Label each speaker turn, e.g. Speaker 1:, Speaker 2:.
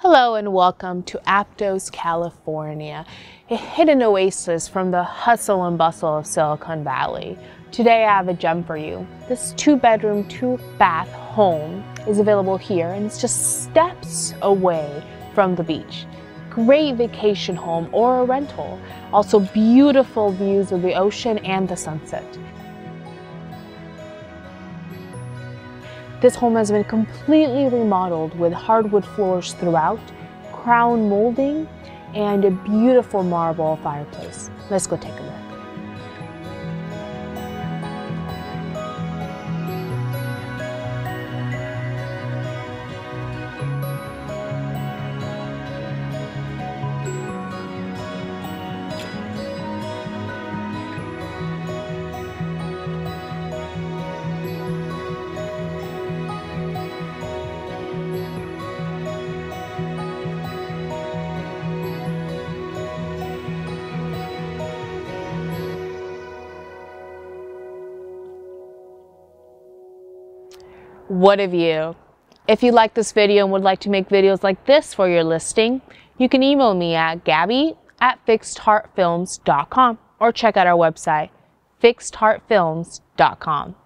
Speaker 1: Hello and welcome to Aptos, California, a hidden oasis from the hustle and bustle of Silicon Valley. Today I have a gem for you. This two bedroom, two bath home is available here and it's just steps away from the beach. Great vacation home or a rental. Also beautiful views of the ocean and the sunset. This home has been completely remodeled with hardwood floors throughout, crown molding, and a beautiful marble fireplace. Let's go take a look. What of you? If you like this video and would like to make videos like this for your listing, you can email me at gabby at fixedheartfilms.com or check out our website, fixedheartfilms.com.